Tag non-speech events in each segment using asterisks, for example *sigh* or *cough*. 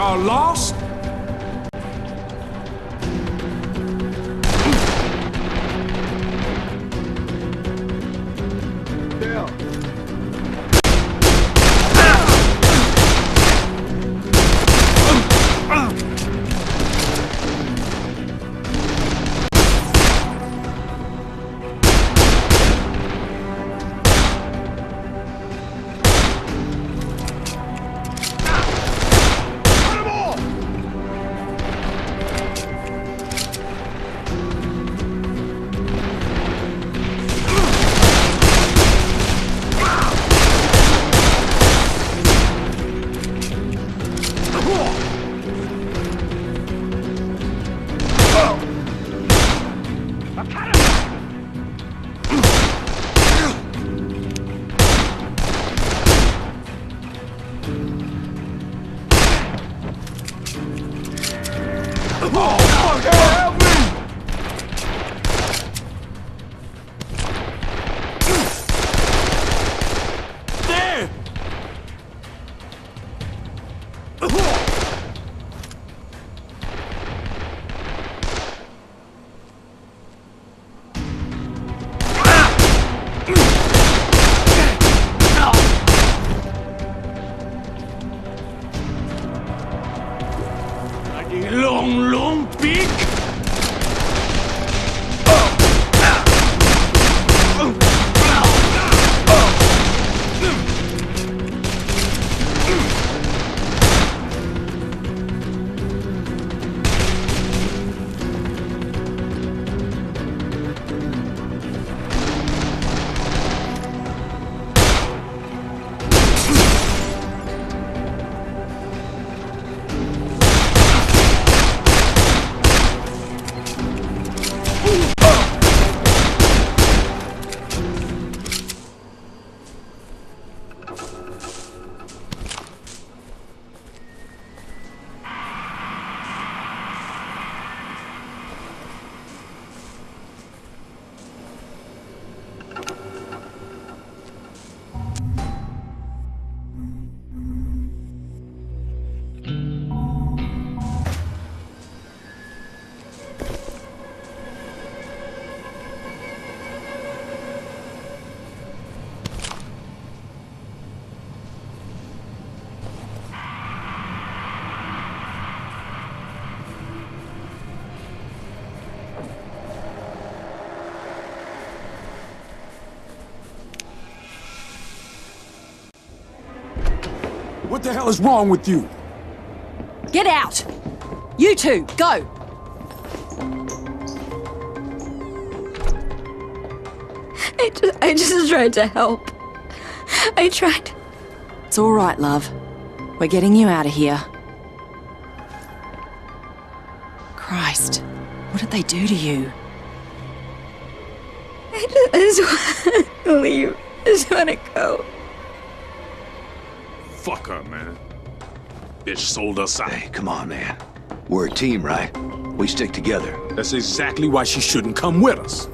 Y'all lost? Cut him! 龙龙比克。What the hell is wrong with you? Get out! You two, go! I just, I just tried to help. I tried. It's all right, love. We're getting you out of here. Christ, what did they do to you? I just, I just want to *laughs* leave. I just want to go. Fuck up, man. Bitch sold us out. Hey, come on, man. We're a team, right? We stick together. That's exactly why she shouldn't come with us.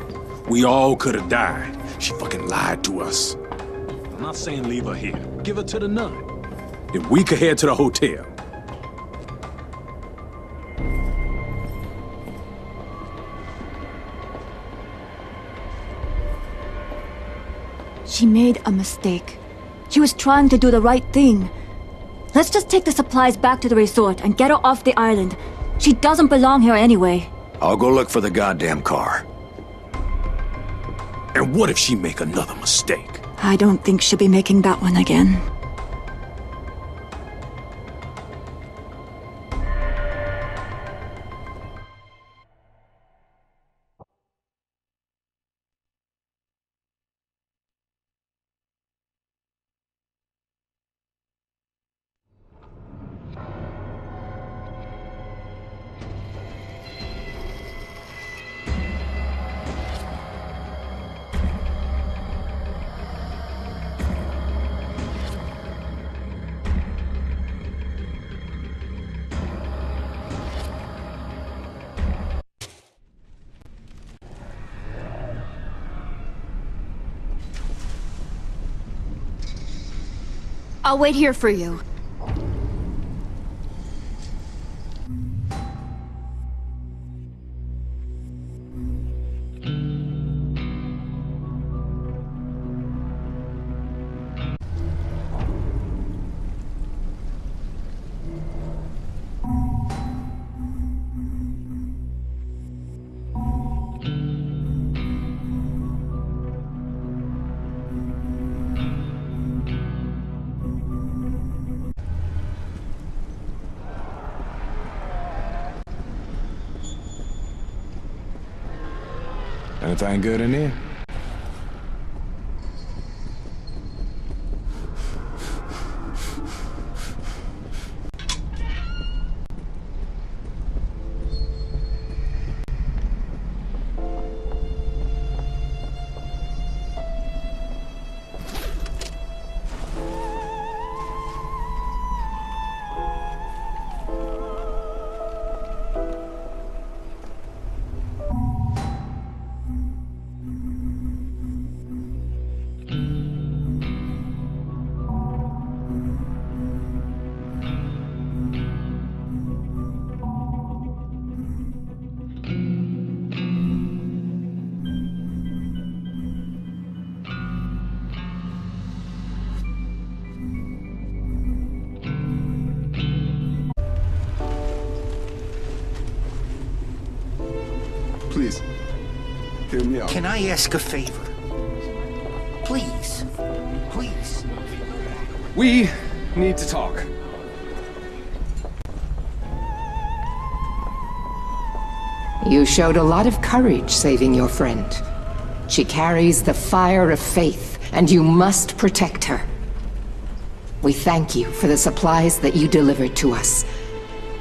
We all could have died. She fucking lied to us. I'm not saying leave her here. Give her to the nun. If we could head to the hotel. She made a mistake. She was trying to do the right thing. Let's just take the supplies back to the resort and get her off the island. She doesn't belong here anyway. I'll go look for the goddamn car. And what if she make another mistake? I don't think she'll be making that one again. I'll wait here for you. Anything good in here? Please, hear me out. Can I ask a favor? Please. Please. We need to talk. You showed a lot of courage saving your friend. She carries the fire of faith, and you must protect her. We thank you for the supplies that you delivered to us.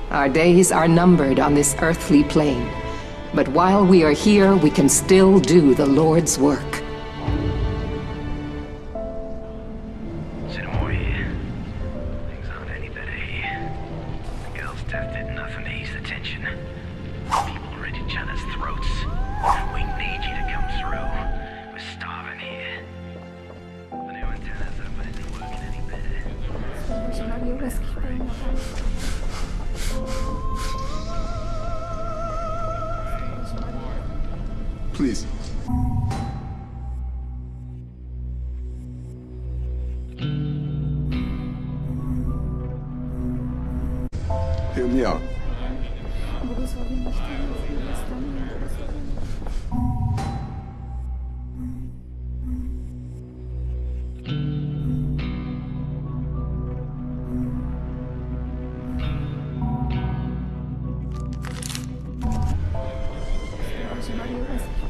Our days are numbered on this earthly plane, but while we are here, we can still do the Lord's work. Cinema here. Things aren't any please. Hear me out. Thank you.